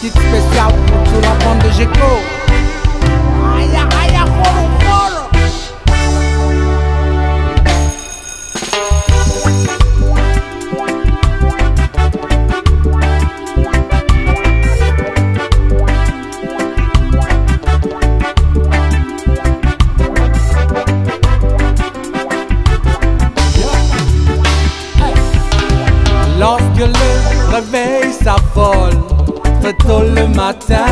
petite spéciale pour toute la bande de Géco. Aïe, aïe, follow, follow. Lorsque le réveil s'affole, très tôt le matin,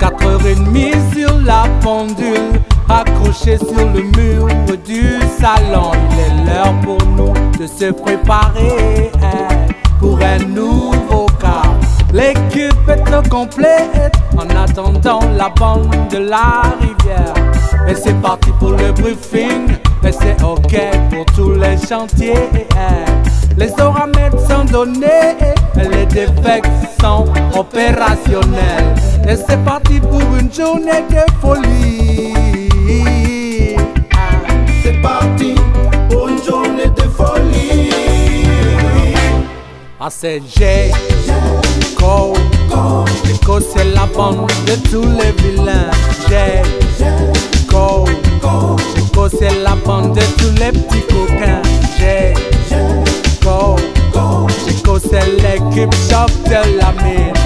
4h30 sur la pendule, accroché sur le mur du salon. Il est l'heure pour nous de se préparer hein, pour un nouveau cas. L'équipe est au complète en attendant la bande de la rivière. Et c'est parti pour le briefing, et c'est ok pour tous les chantiers. hein. Et les défects sont opérationnels. Et c'est parti pour une journée de folie. C'est parti pour une journée de folie. ACG, Go, Go, c'est la bande de tous les vilains. G, Go, Go, c'est la bande de tous les petits coquins. G, c'est l'équipe choc de la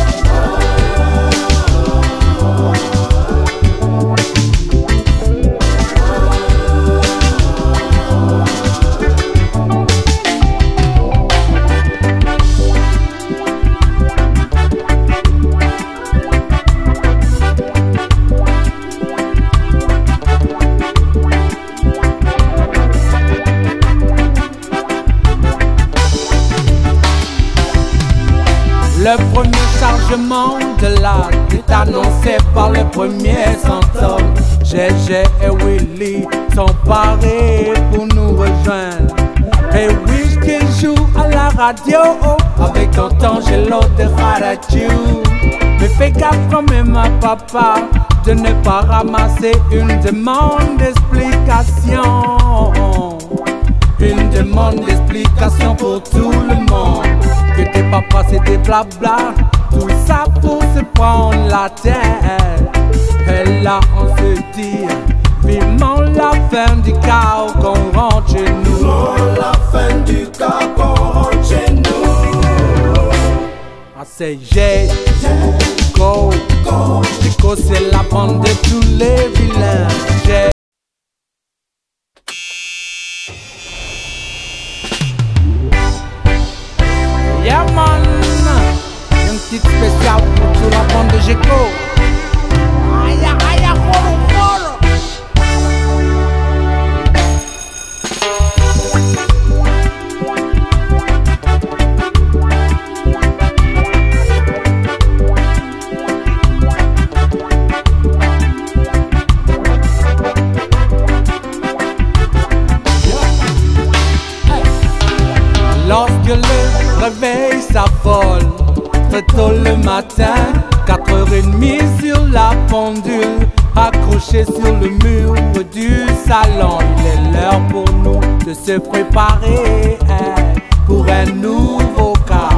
Le premier chargement de l'art est annoncé par le premier symptôme. GG et Willy sont parés pour nous rejoindre. Et Wish qui joue à la radio avec Tonton Gelo de Rarachou. Mais fais gaffe quand même papa de ne pas ramasser une demande d'explication. Une demande d'explication pour tout le monde. Blabla. Tout ça pour se prendre la tête. Et là on se dit, vivement la fin du chaos qu'on rentre chez nous. La fin du cas qu'on rentre chez nous. ACG, Go, Chico c'est la bande de tous les vilains. J'ai Yeah man, une petite spéciale pour toute la bande de Géco. Aïe aïe, follow, follow. Lorsque le réveil s'affole, très tôt le matin, 4h30 sur la pendule, accroché sur le mur du salon. Il est l'heure pour nous de se préparer hein, pour un nouveau cas.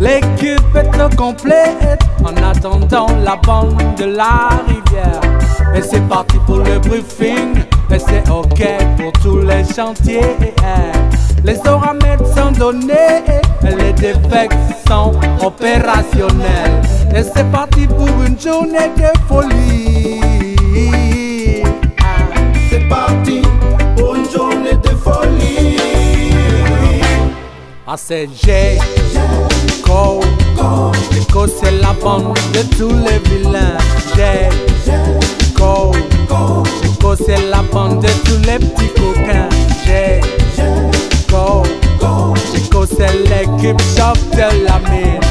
L'équipe est complète en attendant la bande de la rivière. Et c'est parti pour le briefing, et c'est ok pour tous les chantiers. hein. Les oramètres sont donnés, les défects sont opérationnels. Et c'est parti pour une journée de folie. C'est parti pour une journée de folie. Ah, c'est J, Go, Go, c'est la bande de tous les vilains. J, Go, Go, c'est la bande de tous les petits coquins. J, Go, Go, c'est l'équipe chauve de la mine.